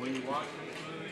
when you watch this movie,